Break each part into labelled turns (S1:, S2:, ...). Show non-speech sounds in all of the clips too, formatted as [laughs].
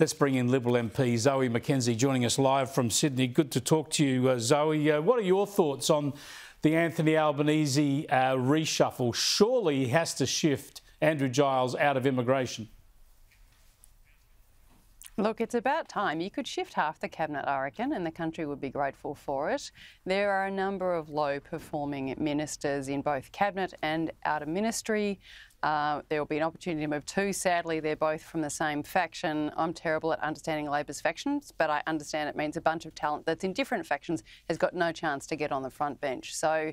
S1: Let's bring in Liberal MP Zoe McKenzie joining us live from Sydney. Good to talk to you, uh, Zoe. Uh, what are your thoughts on the Anthony Albanese uh, reshuffle? Surely he has to shift Andrew Giles out of immigration.
S2: Look, it's about time. You could shift half the cabinet, I reckon, and the country would be grateful for it. There are a number of low performing ministers in both cabinet and out of ministry. Uh, there will be an opportunity to move two. Sadly, they're both from the same faction. I'm terrible at understanding Labor's factions, but I understand it means a bunch of talent that's in different factions has got no chance to get on the front bench. So,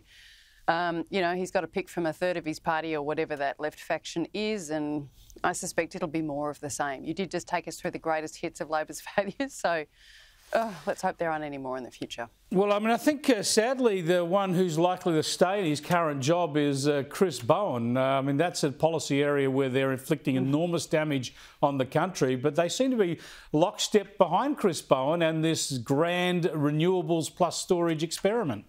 S2: um, you know, he's got to pick from a third of his party or whatever that left faction is, and I suspect it'll be more of the same. You did just take us through the greatest hits of Labor's [laughs] failures, so Oh, let's hope there aren't any more in the future.
S1: Well, I mean, I think uh, sadly the one who's likely to stay in his current job is uh, Chris Bowen. Uh, I mean, that's a policy area where they're inflicting enormous damage on the country, but they seem to be lockstep behind Chris Bowen and this grand renewables plus storage experiment.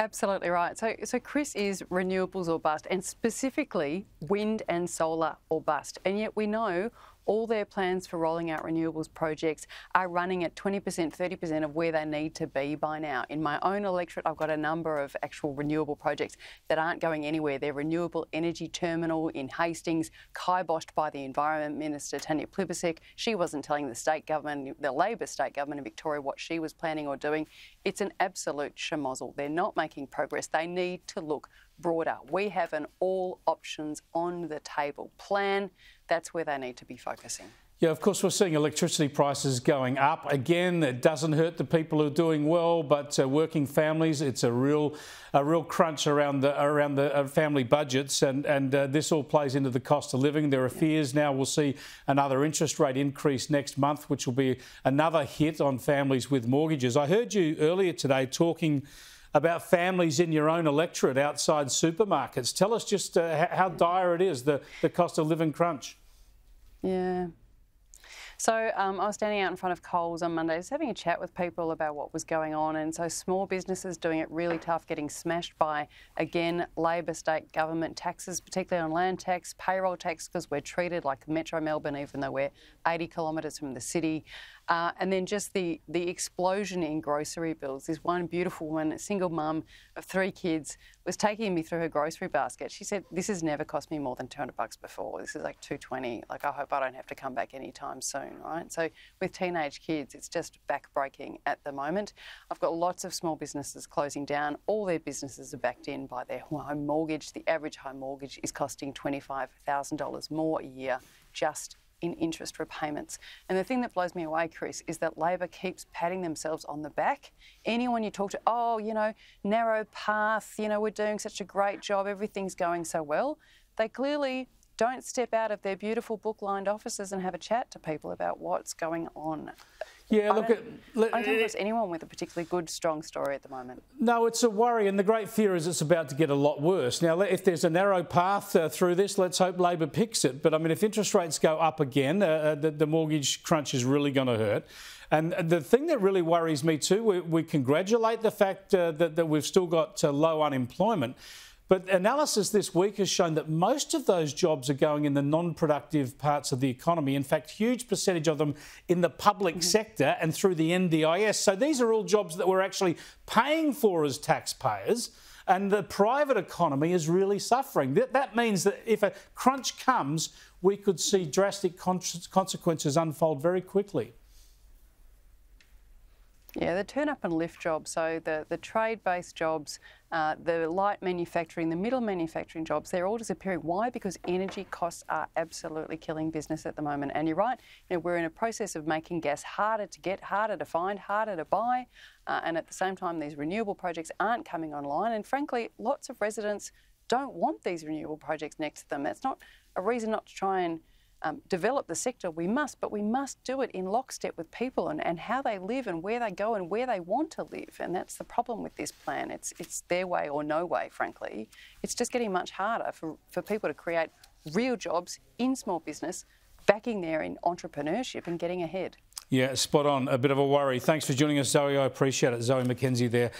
S2: Absolutely right. So, so Chris is renewables or bust, and specifically wind and solar or bust. And yet we know all their plans for rolling out renewables projects are running at 20%, 30% of where they need to be by now. In my own electorate, I've got a number of actual renewable projects that aren't going anywhere. Their renewable energy terminal in Hastings, kiboshed by the Environment Minister, Tanya Plibersek. She wasn't telling the state government, the Labor state government in Victoria, what she was planning or doing. It's an absolute schmozzle. They're not making progress. They need to look broader. We have an all options on the table plan. That's where they need to be focusing.
S1: Yeah, of course, we're seeing electricity prices going up. Again, it doesn't hurt the people who are doing well, but uh, working families, it's a real, a real crunch around the around the uh, family budgets, and and uh, this all plays into the cost of living. There are fears now we'll see another interest rate increase next month, which will be another hit on families with mortgages. I heard you earlier today talking about families in your own electorate outside supermarkets. Tell us just uh, how dire it is, the, the cost of living crunch.
S2: Yeah. So um, I was standing out in front of Coles on Monday, just having a chat with people about what was going on. And so small businesses doing it really tough, getting smashed by, again, Labor state government taxes, particularly on land tax, payroll tax, because we're treated like Metro Melbourne, even though we're 80 kilometres from the city. Uh, and then just the, the explosion in grocery bills. This one beautiful woman, a single mum of three kids, was taking me through her grocery basket. She said, "This has never cost me more than 200 bucks before. This is like 220. Like I hope I don't have to come back anytime soon, right?" So with teenage kids, it's just backbreaking at the moment. I've got lots of small businesses closing down. All their businesses are backed in by their home mortgage. The average home mortgage is costing $25,000 more a year just in interest repayments. And the thing that blows me away, Chris, is that Labor keeps patting themselves on the back. Anyone you talk to, oh, you know, narrow path, you know, we're doing such a great job, everything's going so well. They clearly don't step out of their beautiful book lined offices and have a chat to people about what's going on.
S1: Yeah, look,
S2: I don't, let, I don't think there's anyone with a particularly good, strong story at the moment.
S1: No, it's a worry, and the great fear is it's about to get a lot worse. Now, if there's a narrow path uh, through this, let's hope Labor picks it. But I mean, if interest rates go up again, uh, uh the, the, mortgage crunch is really going to hurt. And the thing that really worries me too, we, we congratulate the fact uh, that, that, we've still got uh, low unemployment. But analysis this week has shown that most of those jobs are going in the non-productive parts of the economy. In fact, huge percentage of them in the public mm-hmm. sector and through the NDIS. So these are all jobs that we're actually paying for as taxpayers. And the private economy is really suffering. That, that means that if a crunch comes, we could see drastic consequences unfold very quickly.
S2: Yeah, the turn up and lift jobs, so the, the trade based jobs, uh, the light manufacturing, the middle manufacturing jobs, they're all disappearing. Why? Because energy costs are absolutely killing business at the moment. And you're right, you know, we're in a process of making gas harder to get, harder to find, harder to buy. Uh, and at the same time, these renewable projects aren't coming online. And frankly, lots of residents don't want these renewable projects next to them. That's not a reason not to try and um, develop the sector, we must, but we must do it in lockstep with people and, and how they live and where they go and where they want to live. And that's the problem with this plan. It's, it's their way or no way, frankly. It's just getting much harder for, for people to create real jobs in small business, backing there in entrepreneurship and getting ahead.
S1: Yeah, spot on. A bit of a worry. Thanks for joining us, Zoe. I appreciate it. Zoe McKenzie there.